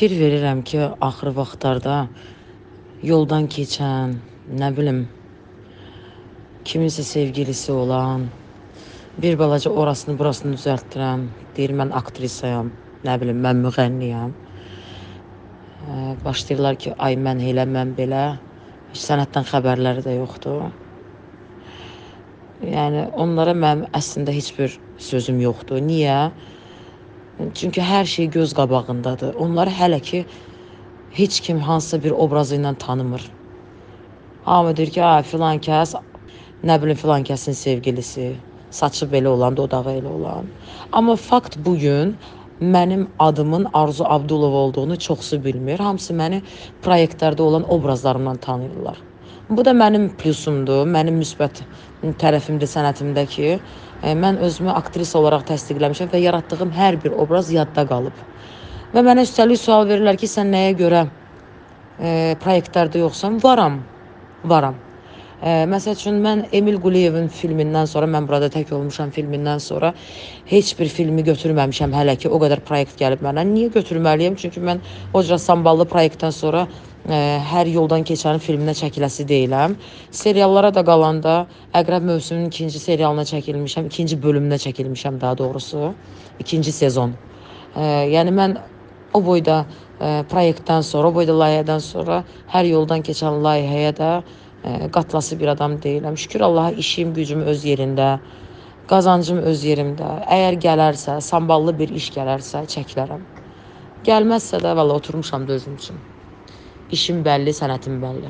Fikir verirəm ki, axır vaxtlarda yoldan keçən, nə bilim, kiminsə sevgilisi olan, bir balaca orasını, burasını düzəltdirən, deyir mən aktrisayam, nə bilim, mən müğənniyəm. Başlayırlar ki, ay mən elə, mən belə. Heç sənətdən xəbərləri də yoxdur. Yəni onlara mənim əslində heç bir sözüm yoxdur. Niyə? Çünki hər şey göz qabağındadır. Onları hələ ki heç kim hansısa bir obrazı ilə tanımır. Hamı deyir ki, "Ay filan kəs, nə bilim filan kəsin sevgilisi, saçı belə olan, dodağı elə olan." Amma fakt bu gün mənim adımın Arzu Abdulova olduğunu çoxsu bilmir. Hamısı məni proyektlərdə olan obrazlarımdan tanıyırlar. Bu da mənim plusumdur, mənim müsbət tərəfimdir sənətimdə ki, e, mən özümü aktrisa olaraq təsdiqləmişəm və yaratdığım hər bir obraz yadda qalıb. Və mənə üstəlik sual verirlər ki, sən nəyə görə e, proyektlərdə yoxsan? Varam. Varam. E, məsəl üçün mən Emil Quliyevin filmindən sonra, mən burada tək olmuşam filmindən sonra heç bir filmi götürməmişəm hələ ki. O qədər proyekt gəlib mənə. Niyə götürməliyəm? Çünki mən o cür samballı proyektdən sonra hər yoldan keçənin filminə çəkiləsi deyiləm. Seriallara da qalanda Əqrəb mövsümünün ikinci serialına çəkilmişəm, ikinci bölümünə çəkilmişəm daha doğrusu, ikinci sezon. Yəni mən o boyda ə, proyektdən sonra, o boyda layihədən sonra hər yoldan keçən layihəyə də ə, qatılası bir adam deyiləm. Şükür Allaha işim, gücüm öz yerində, qazancım öz yerimdə. Əgər gələrsə, samballı bir iş gələrsə, çəkilərəm. Gəlməzsə də valla oturmuşam da özüm üçün. İşim belli, sənətim belli.